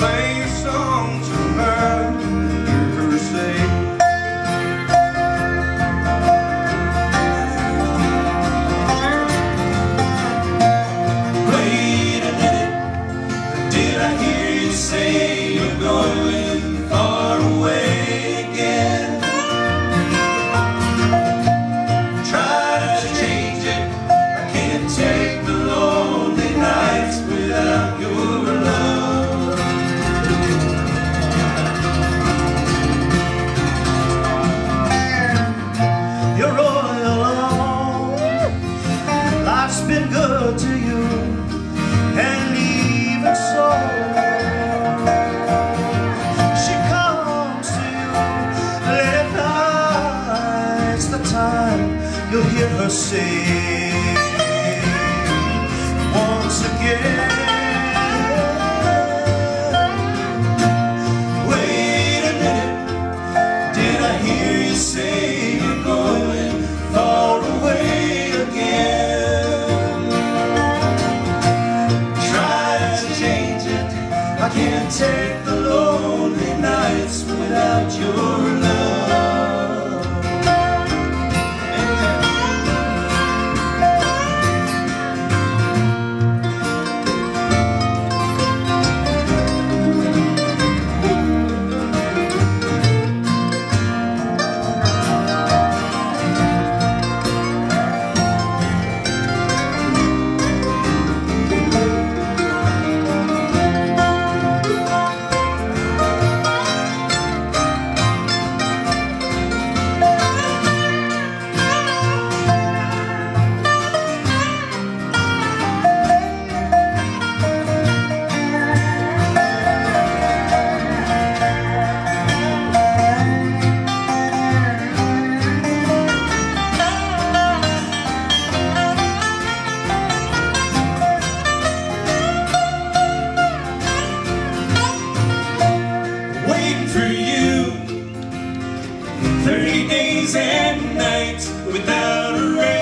complain. Take the lonely nights without your days and nights without a rest.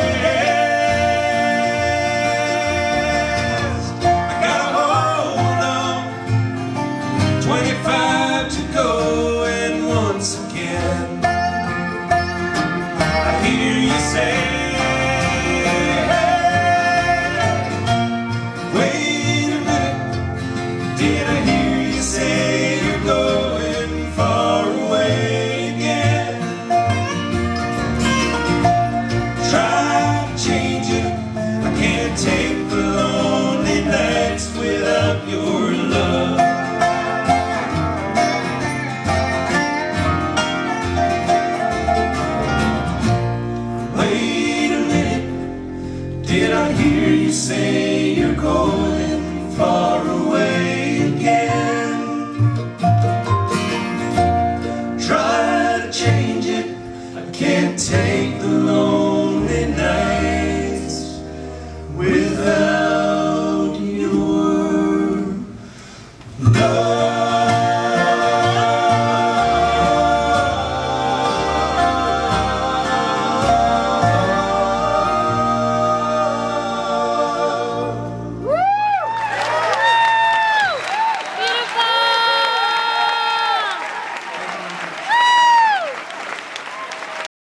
I gotta hold on. Twenty-five to go, and once again, I hear you say. Take the lonely nights without your love. Wait a minute. Did I hear you say you're going far?